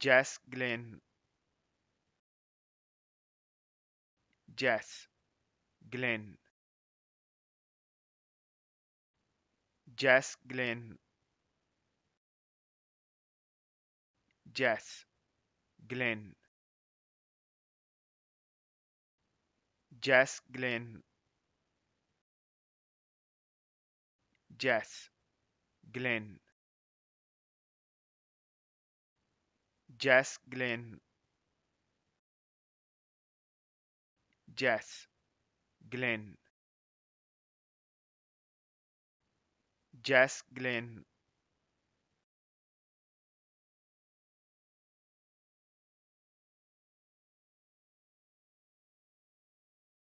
Jess Glenn. Jess Glenn. Jess Glenn. Jess Glenn. Jess Glenn. Jess Glenn. Jess Glenn. Jess Glenn. Jess Glenn.